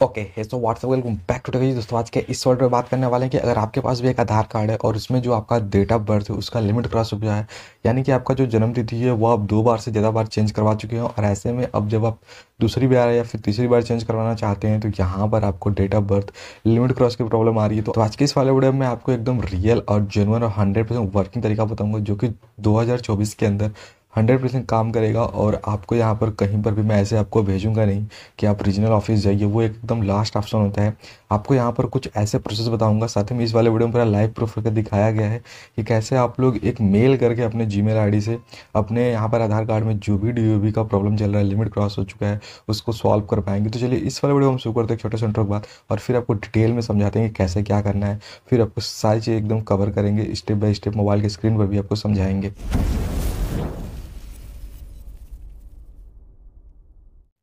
Okay है so what's up welcome back to to दोस्तों, आज के इस वर्ड में बात करने वाले हैं कि अगर आपके पास भी एक आधार कार्ड है और उसमें जो आपका डेट ऑफ़ बर्थ है, उसका लिमिट क्रॉस हो गया है, यानी कि आपका जो जन्म तिथि है, वो आप दो बार से ज़्यादा बार चेंज करवा चुके हैं, और ऐसे में अब जब आप दूसरी बार या फिर तीसरी बार चेंज करवाना चाहते हैं तो यहाँ पर आपको date of birth limit cross की प्रॉब्लम आ रही है। तो आज के इस वाले वीडियो में आपको एकदम रियल और जेनुअन और हंड्रेड वर्किंग तरीका बताऊँगा, जो कि 2024 के अंदर हंड्रेड परसेंट काम करेगा और आपको यहाँ पर कहीं पर भी मैं ऐसे आपको भेजूँगा नहीं कि आप रीजनल ऑफ़िस जाइए। वो एकदम लास्ट ऑप्शन होता है। आपको यहाँ पर कुछ ऐसे प्रोसेस बताऊँगा। साथ ही में इस वाले वीडियो में पूरा लाइव प्रूफ करके दिखाया गया है कि कैसे आप लोग एक मेल करके अपने जी मेल से अपने यहाँ पर आधार कार्ड में जो भी डीओबी का प्रॉब्लम चल रहा है लिमिट क्रॉस हो चुका है, उसको सॉल्व कर पाएँगे। तो चलिए इस वाले वीडियो हम शुरू करते हैं छोटे छोटे बात और फिर आपको डिटेल में समझाते हैं कि कैसे क्या करना है। फिर आपको सारी चीज़ एकदम कवर करेंगे। स्टेप बाय स्टेप मोबाइल के स्क्रीन पर भी आपको समझाएँगे।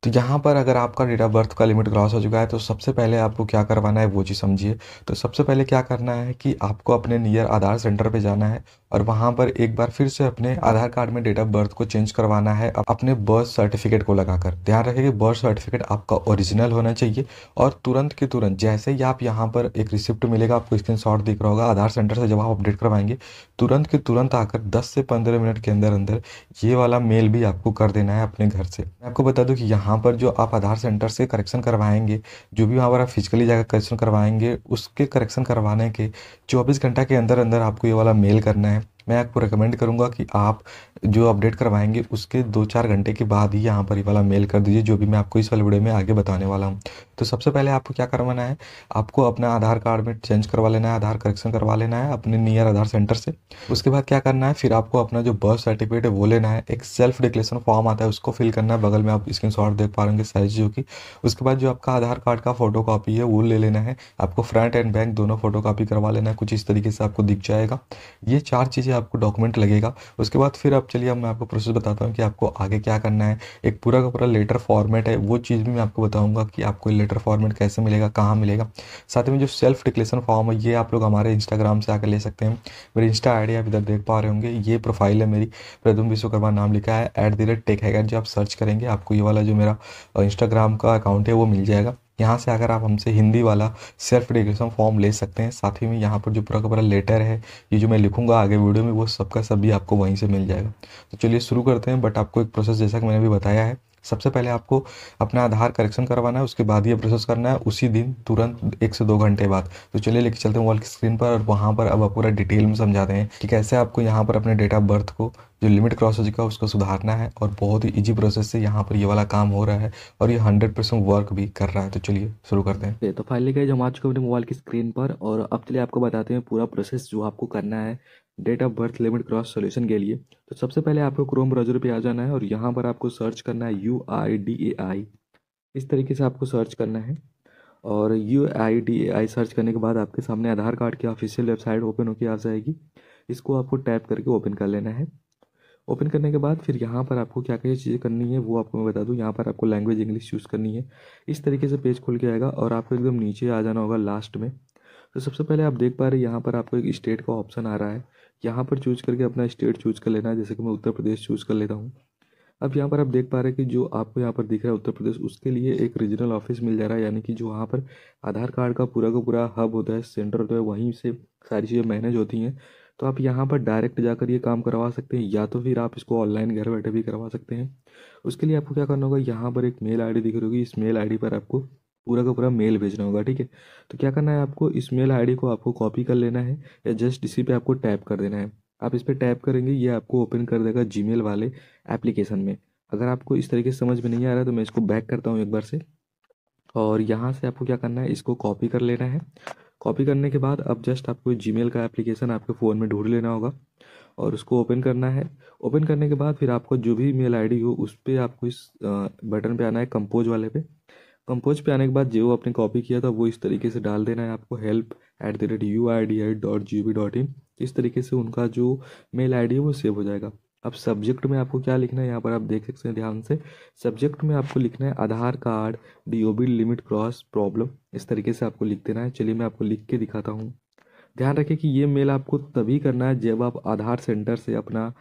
तो यहाँ पर अगर आपका डेट ऑफ़ बर्थ का लिमिट क्रॉस हो चुका है तो सबसे पहले आपको क्या करवाना है वो चीज़ समझिए। तो सबसे पहले क्या करना है कि आपको अपने नियर आधार सेंटर पे जाना है और वहाँ पर एक बार फिर से अपने आधार कार्ड में डेट ऑफ़ बर्थ को चेंज करवाना है, अपने बर्थ सर्टिफिकेट को लगाकर। ध्यान रखें कि बर्थ सर्टिफिकेट आपका ओरिजिनल होना चाहिए और तुरंत के तुरंत, जैसे ही आप यहाँ पर एक रिसिप्ट मिलेगा, आपको स्क्रीन दिख रहा होगा, आधार सेंटर से जब आप अपडेट करवाएँगे, तुरंत के तुरंत आकर दस से पंद्रह मिनट के अंदर अंदर ये वाला मेल भी आपको कर देना है अपने घर से। मैं आपको बता दूँ कि यहाँ पर जो आप आधार सेंटर से करेक्शन करवाएँगे, जो भी वहाँ पर आप फिजिकली जाकर करेक्शन करवाएँगे, उसके करेक्शन करवाने के चौबीस घंटा के अंदर अंदर आपको ये वाला मेल करना है। मैं आपको रिकमेंड करूँगा कि आप जो अपडेट करवाएँगे, उसके दो चार घंटे के बाद ही यहाँ पर ये वाला मेल कर दीजिए, जो भी मैं आपको इस वाले वीडियो में आगे बताने वाला हूँ। तो सबसे पहले आपको क्या करवाना है? आपको अपना आधार कार्ड में चेंज करवा लेना है, आधार करेक्शन करवा लेना है अपने नियर आधार सेंटर से। उसके बाद क्या करना है? फिर आपको अपना जो बर्थ सर्टिफिकेट है, वो लेना है। एक सेल्फ डिक्लेरेशन फॉर्म आता है, उसको फिल करना है। बगल में आप स्क्रीन देख पा रहे सारी चीज़ों की। उसके बाद जो आपका आधार कार्ड का फ़ोटो कॉपी है, वो ले लेना है। आपको फ्रंट एंड बैक दोनों फ़ोटो करवा लेना है। कुछ इस तरीके से आपको दिख जाएगा। ये चार चीज़ें आपको डॉक्यूमेंट लगेगा। उसके बाद फिर अब चलिए, अब मैं आपको प्रोसेस बताता हूँ कि आपको आगे क्या करना है। एक पूरा का पूरा लेटर फॉर्मेट है, वो चीज़ भी मैं आपको बताऊँगा कि आपको लेटर फॉर्मेट कैसे मिलेगा, कहाँ मिलेगा। साथ में जो सेल्फ डिक्लेरेशन फॉर्म है, ये आप लोग हमारे इंस्टाग्राम से आकर ले सकते हैं। मेरी इंस्टा आई आप इधर देख पा रहे होंगे, ये प्रोफ़ाइल है मेरी। प्रदुम विश्वकर्मा नाम लिखा है एट द रेट टेक है जो आप सर्च करेंगे, आपको ये वाला जो मेरा इंस्टाग्राम का अकाउंट है, वो मिल जाएगा। यहाँ से अगर आप हमसे हिंदी वाला सेल्फ डिक्लेरेशन फॉर्म ले सकते हैं, साथ ही में यहाँ पर जो पूरा का पूरा लेटर है, ये जो मैं लिखूँगा आगे वीडियो में, वो सबका सब भी आपको वहीं से मिल जाएगा। तो चलिए शुरू करते हैं बट आपको एक प्रोसेस जैसा कि मैंने भी बताया है सबसे पहले आपको अपना आधार करेक्शन करवाना है, उसके बाद ये प्रोसेस करना है, उसी दिन तुरंत एक से दो घंटे बाद। तो चलिए लेके चलते हैं मोबाइल की स्क्रीन पर और वहाँ पर अब आप पूरा डिटेल में समझाते हैं कि कैसे आपको यहाँ पर अपने डेट ऑफ़ बर्थ को, जो लिमिट क्रॉस हो चुका है उसको सुधारना है और बहुत ही ईजी प्रोसेस से यहाँ पर ये वाला काम हो रहा है और ये हंड्रेड परसेंट वर्क भी कर रहा है। तो चलिए शुरू करते हैं। तो फाइनली गए हम आ चुके अपने मोबाइल की स्क्रीन पर और अब चलिए आपको बताते हैं पूरा प्रोसेस जो आपको करना है। Date of birth limit cross solution के लिए। तो सबसे पहले आपको क्रोम ब्राउज़र पे आ जाना है और यहाँ पर आपको सर्च करना है यू आई डी ए आई इस तरीके से आपको सर्च करना है और U I D A I search करने के बाद आपके सामने आधार कार्ड की ऑफिशियल वेबसाइट ओपन होकर आ जाएगी। इसको आपको टैप करके ओपन कर लेना है। ओपन करने के बाद फिर यहाँ पर आपको क्या क्या चीज़ें करनी है वो आपको मैं बता दूँ। यहाँ पर आपको लैंग्वेज इंग्लिश चूज़ करनी है। इस तरीके से पेज खुल के आएगा और आपको एकदम नीचे आ जाना होगा लास्ट में। तो सबसे पहले आप देख पा रहे हैं यहाँ पर आपको एक स्टेट का ऑप्शन आ रहा है। यहाँ पर चूज़ करके अपना स्टेट चूज़ कर लेना है, जैसे कि मैं उत्तर प्रदेश चूज़ कर लेता हूँ। अब यहाँ पर आप देख पा रहे हैं कि जो आपको यहाँ पर दिख रहा है उत्तर प्रदेश, उसके लिए एक रीजनल ऑफ़िस मिल जा रहा है, यानी कि जो वहाँ पर आधार कार्ड का पूरा का पूरा हब होता है सेंटर होता है, वहीं से सारी चीज़ें मैनेज होती हैं। तो आप यहाँ पर डायरेक्ट जाकर ये काम करवा सकते हैं, या तो फिर आप इसको ऑनलाइन घर बैठे भी करवा सकते हैं। उसके लिए आपको क्या करना होगा, यहाँ पर एक मेल आईडी दिख रही होगी, इस मेल आईडी पर आपको पूरा का पूरा मेल भेजना होगा, ठीक है? तो क्या करना है आपको? इस मेल आईडी को आपको कॉपी कर लेना है या जस्ट इसी पे आपको टैप कर देना है। आप इस पर टैप करेंगे, ये आपको ओपन कर देगा जी वाले एप्लीकेशन में। अगर आपको इस तरीके से समझ में नहीं आ रहा तो मैं इसको बैक करता हूँ एक बार से। और यहाँ से आपको क्या करना है? इसको कॉपी कर लेना है। कॉपी करने के बाद अब जस्ट आपको जी का एप्लीकेशन आपके फ़ोन में ढूंढ लेना होगा और उसको ओपन करना है। ओपन करने के बाद फिर आपको जो भी मेल आईडी हो, उस पर आपको इस बटन पे आना है कंपोज वाले पे। कंपोज पे आने के बाद जो आपने कॉपी किया था, वो इस तरीके से डाल देना है आपको help at the rate U I D I dot G B dot in इस तरीके से उनका जो मेल आई डी है, वो सेव हो जाएगा। अब सब्जेक्ट में आपको क्या लिखना है? यहाँ पर आप देख सकते हैं ध्यान से। सब्जेक्ट में आपको लिखना है Aadhaar card D O B limit cross problem इस तरीके से आपको लिख देना है। चलिए मैं आपको लिख के दिखाता हूँ। ध्यान रखें कि ये मेल आपको तभी करना है जब आप आधार सेंटर से अपना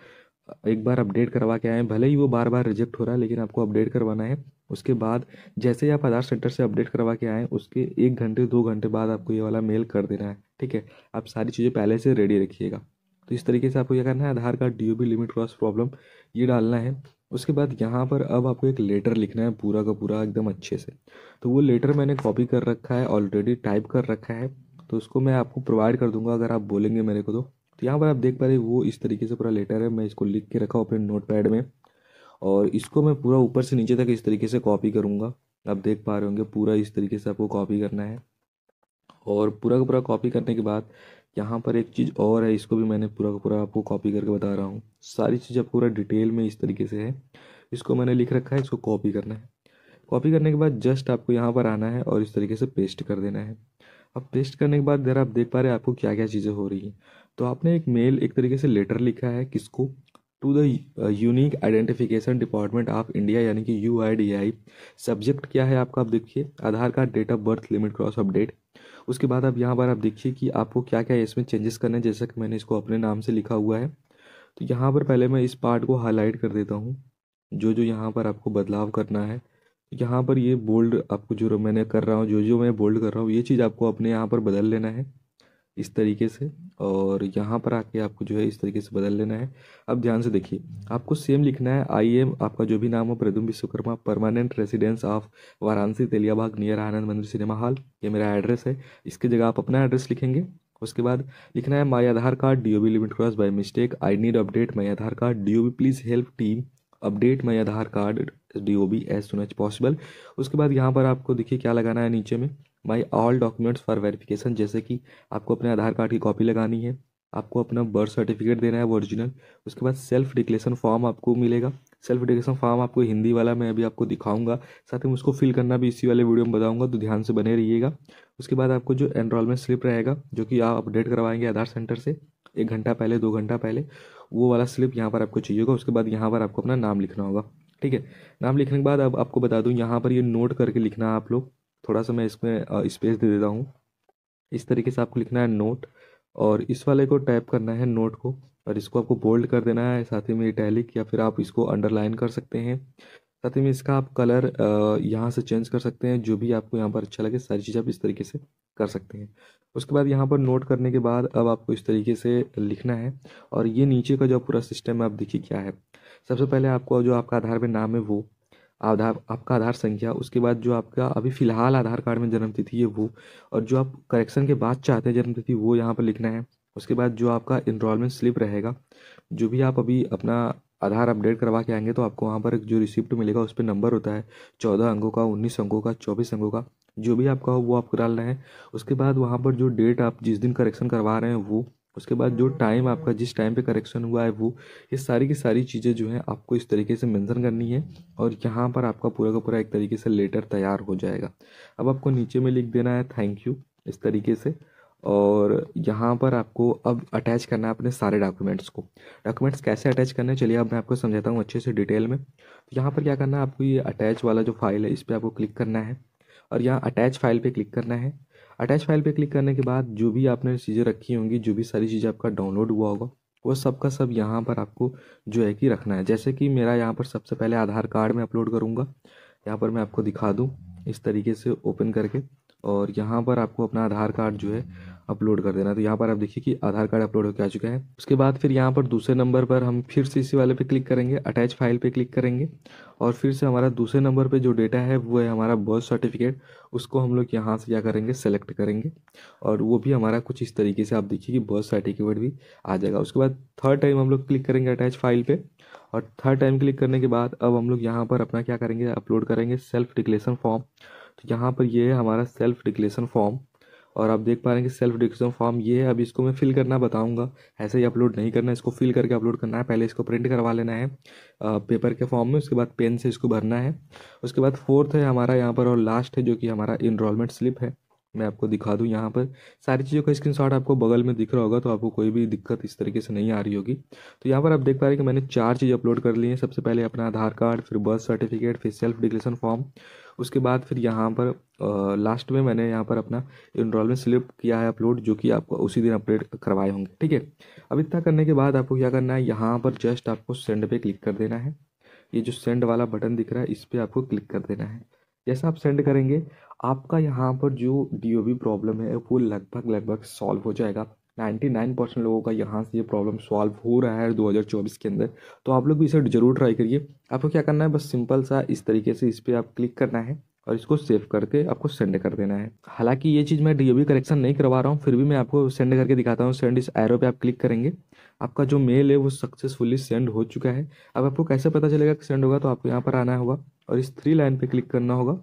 एक बार अपडेट करवा के आएँ भले ही वो बार बार रिजेक्ट हो रहा है, लेकिन आपको अपडेट करवाना है। उसके बाद जैसे ही आप आधार सेंटर से अपडेट करवा के आएँ, उसके एक घंटे, दो घंटे बाद आपको ये वाला मेल कर देना है, ठीक है? आप सारी चीज़ें पहले से रेडी रखिएगा। तो इस तरीके से आपको क्या करना है? Aadhaar card D limit cross problem ये डालना है। उसके बाद यहाँ पर अब आपको एक लेटर लिखना है पूरा का पूरा, एकदम अच्छे से। तो वो लेटर मैंने कॉपी कर रखा है ऑलरेडी टाइप कर रखा है। तो उसको मैं आपको प्रोवाइड कर दूँगा, अगर आप बोलेंगे मेरे को तो। तो यहाँ पर आप देख पा रहे वो इस तरीके से पूरा लेटर है। मैं इसको लिख के रखा हूँ अपने नोट पैड में। और इसको मैं पूरा ऊपर से नीचे तक इस तरीके से कॉपी करूँगा। आप देख पा रहे होंगे पूरा इस तरीके से आपको कॉपी करना है। और पूरा का पूरा कॉपी करने के बाद यहाँ पर एक चीज़ और है, इसको भी मैंने पूरा का पूरा आपको कॉपी करके बता रहा हूँ। सारी चीज़ आप पूरा डिटेल में इस तरीके से है। इसको मैंने लिख रखा है, इसको कॉपी करना है। कॉपी करने के बाद जस्ट आपको यहाँ पर आना है और इस तरीके से पेस्ट कर देना है। अब पेस्ट करने के बाद इधर आप देख पा रहे हैं आपको क्या क्या चीज़ें हो रही हैं। तो आपने एक मेल एक तरीके से लेटर लिखा है किसको? To the unique identification department of India यानी कि U I D I subject क्या है आपका? आप देखिए, Aadhaar card date of birth limit cross update उसके बाद आप यहाँ पर आप देखिए कि आपको क्या क्या इसमें चेंजेस करने हैं, जैसा कि मैंने इसको अपने नाम से लिखा हुआ है। तो यहाँ पर पहले मैं इस पार्ट को हाईलाइट कर देता हूँ। जो जो यहाँ पर आपको बदलाव करना है। यहाँ पर ये बोल्ड आपको जो मैंने कर रहा हूँ, जो जो मैं बोल्ड कर रहा हूँ, ये चीज़ आपको अपने यहाँ पर बदल लेना है। इस तरीके से और यहाँ पर आके आपको जो है इस तरीके से बदल लेना है। अब ध्यान से देखिए, आपको सेम लिखना है आई एम आपका जो भी नाम हो Pradum Vishwakarma permanent residence of Varanasi, Teliyabag near Anand Mandir cinema hall ये मेरा एड्रेस है। इसकी जगह आप अपना एड्रेस लिखेंगे। उसके बाद लिखना है my Aadhaar card D O B limit cross by mistake I need update my Aadhaar card D O B please help team update my Aadhaar card D O B as soon as possible उसके बाद यहाँ पर आपको देखिए क्या लगाना है नीचे में। My all documents for verification, जैसे कि आपको अपने आधार कार्ड की कॉपी लगानी है, आपको अपना बर्थ सर्टिफिकेट देना है ओरिजिनल उसके बाद सेल्फ डिक्लेरेशन फॉर्म आपको मिलेगा। सेल्फ डिक्लेरेशन फॉर्म आपको हिंदी वाला मैं अभी आपको दिखाऊँगा, साथ ही उसको फिल करना भी इसी वाले वीडियो में बताऊँगा तो ध्यान से बने रहिएगा। उसके बाद आपको जो एनरोलमेंट स्लिप रहेगा, जो कि आप अपडेट करवाएँगे आधार सेंटर से, एक घंटा पहले, दो घंटा पहले, वो वाला स्लिप यहाँ पर आपको चाहिए होगा, उसके बाद यहाँ पर आपको अपना नाम लिखना होगा, ठीक है? नाम लिखने के बाद अब आपको बता दूँ, यहाँ पर ये नोट करके लिखना आप लोग थोड़ा सा मैं इसमें स्पेस दे देता हूँ। इस तरीके से आपको लिखना है नोट और इस वाले को टाइप करना है नोट को और इसको आपको बोल्ड कर देना है, साथ ही में इटैलिक या फिर आप इसको अंडरलाइन कर सकते हैं। साथ ही में इसका आप कलर यहाँ से चेंज कर सकते हैं, जो भी आपको यहाँ पर अच्छा लगे, सारी चीज़ आप इस तरीके से कर सकते हैं। उसके बाद यहाँ पर नोट करने के बाद अब आपको इस तरीके से लिखना है और ये नीचे का जो पूरा सिस्टम है, आप देखिए क्या है। सबसे पहले आपको जो आपका आधार में नाम है वो आधार, आपका आधार संख्या, उसके बाद जो आपका अभी फ़िलहाल आधार कार्ड में जन्म तिथि है वो, और जो आप करेक्शन के बाद चाहते हैं जन्म तिथि वो यहाँ पर लिखना है। उसके बाद जो आपका इनरोलमेंट स्लिप रहेगा, जो भी आप अभी अपना आधार अपडेट करवा के आएँगे तो आपको वहाँ पर जो रिसिप्ट मिलेगा, उस पर नंबर होता है चौदह अंकों का, उन्नीस अंकों का, चौबीस अंकों का, जो भी आपका हो वो आपको डालना है। उसके बाद वहाँ पर जो डेट आप जिस दिन करेक्शन करवा रहे हैं वो उसके बाद जो टाइम आपका, जिस टाइम पे करेक्शन हुआ है वो, ये सारी की सारी चीज़ें जो हैं आपको इस तरीके से मेंशन करनी है और यहाँ पर आपका पूरा का पूरा एक तरीके से लेटर तैयार हो जाएगा। अब आपको नीचे में लिख देना है थैंक यू इस तरीके से और यहाँ पर आपको अब अटैच करना है अपने सारे डॉक्यूमेंट्स को। डॉक्यूमेंट्स कैसे अटैच करने चलिए अब मैं आपको समझाता हूँ अच्छे से डिटेल में। तो यहाँ पर क्या करना है? आपको ये अटैच वाला जो फ़ाइल है, इस पर आपको क्लिक करना है और यहाँ अटैच फ़ाइल पे क्लिक करना है। अटैच फ़ाइल पे क्लिक करने के बाद जो भी आपने चीज़ें रखी होंगी, जो भी सारी चीज़ें आपका डाउनलोड हुआ होगा, वो सब का सब यहाँ पर आपको जो है कि रखना है। जैसे कि मेरा यहाँ पर सबसे पहले आधार कार्ड में अपलोड करूँगा। यहाँ पर मैं आपको दिखा दूँ, इस तरीके से ओपन करके। और यहाँ पर आपको अपना आधार कार्ड जो है अपलोड कर देना है। तो यहाँ पर आप देखिए कि आधार कार्ड अपलोड होकर आ चुका है। उसके बाद फिर यहाँ पर दूसरे नंबर पर हम फिर से इसी वाले पे क्लिक करेंगे, अटैच फ़ाइल पे क्लिक करेंगे और फिर से हमारा दूसरे नंबर पे जो डेटा है वो है हमारा बर्थ सर्टिफिकेट, उसको हम लोग यहाँ से क्या करेंगे, सेलेक्ट करेंगे और वो भी हमारा कुछ इस तरीके से आप देखिए कि बर्थ सर्टिफिकेट भी आ जाएगा। उसके बाद थर्ड टाइम हम लोग क्लिक करेंगे अटैच फ़ाइल पर और थर्ड टाइम क्लिक करने के बाद अब हम लोग यहाँ पर अपना क्या करेंगे, अपलोड करेंगे सेल्फ डिक्लेरेशन फॉर्म तो यहाँ पर यह है हमारा सेल्फ डिक्लेरेशन फॉर्म और आप देख पा रहे हैं कि सेल्फ डिक्लेरेशन फॉर्म ये है, अब इसको मैं फिल करना बताऊँगा। ऐसे ही अपलोड नहीं करना है इसको फिल करके अपलोड करना है। पहले इसको प्रिंट करवा लेना है पेपर के फॉर्म में, उसके बाद पेन से इसको भरना है। उसके बाद फोर्थ है हमारा यहाँ पर और लास्ट है जो कि हमारा इनरोलमेंट स्लिप है। मैं आपको दिखा दूँ यहाँ पर। सारी चीज़ों का स्क्रीनशॉट आपको बगल में दिख रहा होगा तो आपको कोई भी दिक्कत इस तरीके से नहीं आ रही होगी। तो यहाँ पर आप देख पा रहे हैं कि मैंने चार चीज़ अपलोड कर ली हैं। सबसे पहले अपना आधार कार्ड फिर बर्थ सर्टिफिकेट फिर सेल्फ डिक्लेरेशन फॉर्म उसके बाद फिर यहाँ पर आ, लास्ट में मैंने यहाँ पर अपना इनरोलमेंट स्लिप किया है अपलोड जो कि आपको उसी दिन अपडेट करवाए होंगे ठीक है? अब इतना करने के बाद आपको क्या करना है यहाँ पर जस्ट आपको सेंड पे क्लिक कर देना है। ये जो सेंड वाला बटन दिख रहा है इस पर आपको क्लिक कर देना है। जैसा आप सेंड करेंगे, आपका यहाँ पर जो डी प्रॉब्लम है, वो लगभग लगभग सॉल्व हो जाएगा। 99 परसेंट लोगों का यहाँ से ये प्रॉब्लम सॉल्व हो रहा है 2024 के अंदर। तो आप लोग भी इसे ज़रूर ट्राई करिए। आपको क्या करना है, बस सिंपल सा इस तरीके से इस पर आप क्लिक करना है। और इसको सेव करके आपको सेंड कर देना है। हालाँकि ये चीज़ मैं डीओबी करेक्शन नहीं करवा रहा हूँ, फिर भी मैं आपको सेंड करके दिखाता हूँ। सेंड इस एरो पे आप क्लिक करेंगे। आपका जो मेल है वो सक्सेसफुली सेंड हो चुका है। अब आपको कैसे पता चलेगा कि सेंड होगा तो आपको यहाँ पर आना होगा और इस थ्री लाइन पर क्लिक करना होगा।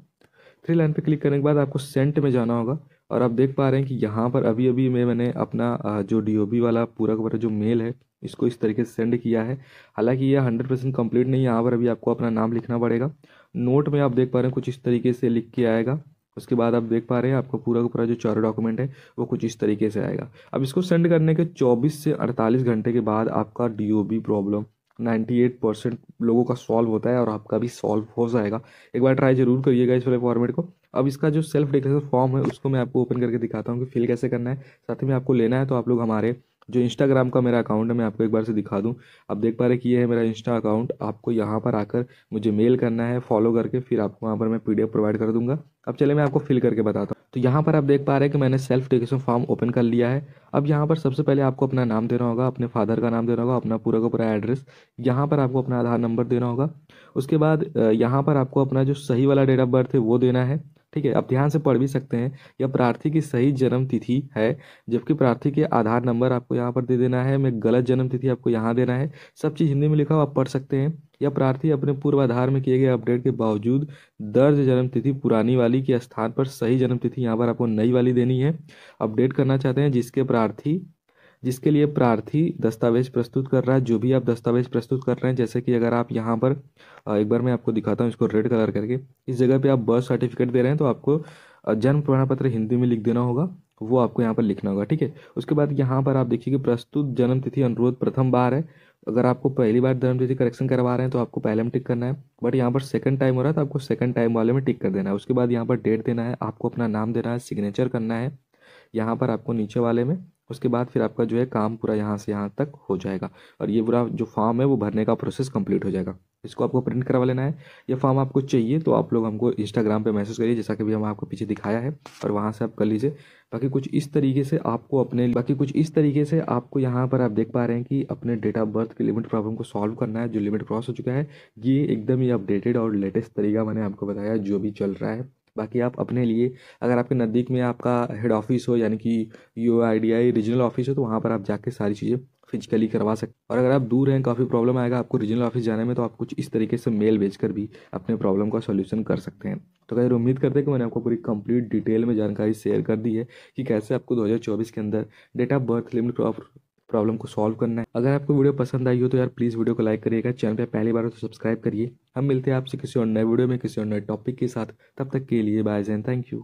थ्री लाइन पर क्लिक करने के बाद आपको सेंट में जाना होगा और आप देख पा रहे हैं कि यहाँ पर अभी अभी मैं, मैंने अपना जो डीओबी वाला पूरा का पूरा जो मेल है, इसको इस तरीके से सेंड किया है। हालाँकि ये हंड्रेड परसेंट कंप्लीट नहीं है, यहाँ पर अभी आपको अपना नाम लिखना पड़ेगा। नोट में आप देख पा रहे हैं कुछ इस तरीके से लिख के आएगा। उसके बाद आप देख पा रहे हैं आपका पूरा का पूरा जो चारों डॉक्यूमेंट है, वो कुछ इस तरीके से आएगा। अब इसको सेंड करने के 24 से 48 घंटे के बाद आपका डीओबी प्रॉब्लम 98 परसेंट लोगों का सॉल्व होता है और आपका भी सॉल्व हो जाएगा। एक बार ट्राई ज़रूर करिएगा इस वाले फॉर्मेट को। अब इसका जो सेल्फ डिक्लेरेशन फॉर्म है, उसको मैं आपको ओपन करके दिखाता हूँ कि फिल कैसे करना है। साथ ही में आपको लेना है तो आप लोग हमारे जो इंस्टाग्राम का मेरा अकाउंट है, मैं आपको एक बार से दिखा दूँ। आप देख पा रहे कि ये है मेरा इंस्टा अकाउंट आपको यहाँ पर आकर मुझे मेल करना है फॉलो करके, फिर आपको वहाँ पर मैं पीडीएफ प्रोवाइड कर दूँगा। अब चले मैं आपको फिल करके बताता हूँ। तो यहाँ पर आप देख पा रहे हैं कि मैंने सेल्फ डिक्लेरेशन फॉर्म ओपन कर लिया है। अब यहाँ पर सबसे पहले आपको अपना नाम देना होगा, अपने फादर का नाम देना होगा, अपना पूरा का पूरा एड्रेस यहाँ पर आपको अपना आधार नंबर देना होगा। उसके बाद यहाँ पर आपको अपना जो सही वाला डेट ऑफ़ बर्थ है, वो देना है। ठीक है, आप ध्यान से पढ़ भी सकते हैं। यह प्रार्थी की सही जन्म तिथि है, जबकि प्रार्थी के आधार नंबर आपको यहाँ पर दे देना है, मैं गलत जन्म तिथि आपको यहाँ देना है। सब चीज़ हिंदी में लिखा हो आप पढ़ सकते हैं। यह प्रार्थी अपने पूर्व आधार में किए गए अपडेट के बावजूद दर्ज जन्म तिथि पुरानी वाली के स्थान पर सही जन्म तिथि यहाँ पर आपको नई वाली देनी है। अपडेट करना चाहते हैं, जिसके प्रार्थी जिसके लिए प्रार्थी दस्तावेज़ प्रस्तुत कर रहा है, जो भी आप दस्तावेज़ प्रस्तुत कर रहे हैं, जैसे कि अगर आप यहाँ पर एक बार मैं आपको दिखाता हूँ इसको रेड कलर करके। इस जगह पे आप बर्थ सर्टिफिकेट दे रहे हैं तो आपको जन्म प्रमाण पत्र हिंदी में लिख देना होगा, वो आपको यहाँ पर लिखना होगा, ठीक है? उसके बाद यहाँ पर आप देखिए कि प्रस्तुत जन्म तिथि अनुरोध प्रथम बार है। अगर आपको पहली बार जन्म तिथि करेक्शन करवा रहे हैं तो आपको पहले में टिक करना है, बट यहाँ पर सेकंड टाइम हो रहा है तो आपको सेकंड टाइम वाले में टिक कर देना है। उसके बाद यहाँ पर डेट देना है, आपको अपना नाम देना है, सिग्नेचर करना है, यहाँ पर आपको नीचे वाले में उसके बाद फिर आपका जो है काम पूरा यहाँ से यहाँ तक हो जाएगा। और ये पूरा जो फॉर्म है वो भरने का प्रोसेस कंप्लीट हो जाएगा। इसको आपको प्रिंट करवा लेना है। ये फॉर्म आपको चाहिए तो आप लोग हमको इंस्टाग्राम पे मैसेज करिए, जैसा कि भी हम आपको पीछे दिखाया है। और वहाँ से आप कर लीजिए। बाकी कुछ इस तरीके से आपको अपने बाकी कुछ इस तरीके से आपको यहाँ पर आप देख पा रहे हैं कि अपने डेट ऑफ़ बर्थ की लिमिट प्रॉब्लम को सॉल्व करना है, जो लिमिट क्रॉस हो चुका है। ये एकदम ही अपडेटेड और लेटेस्ट तरीका मैंने आपको बताया, जो भी चल रहा है। बाकी आप अपने लिए, अगर आपके नज़दीक में आपका हेड ऑफ़िस हो, यानी कि यू आई रीजनल ऑफ़िस हो तो वहाँ पर आप जाके सारी चीज़ें फिजिकली करवा सकते और अगर आप दूर हैं, काफ़ी प्रॉब्लम आएगा आपको रीजनल ऑफ़िस जाने में तो आप कुछ इस तरीके से मेल भेजकर भी अपने प्रॉब्लम का सोल्यूशन कर सकते हैं। तो कहीं उम्मीद करते हैं कि मैंने आपको पूरी कंप्लीट डिटेल में जानकारी शेयर कर दी है कि कैसे आपको 2024 के अंदर date of birth limit problem को सॉल्व करना है। अगर आपको वीडियो पसंद आई हो तो यार प्लीज़ वीडियो को लाइक करिएगा चैनल पर पहली बार हो तो सब्सक्राइब करिए। हम मिलते हैं आपसे किसी और नए वीडियो में, किसी और नए टॉपिक के साथ। तब तक के लिए बाय जैन थैंक यू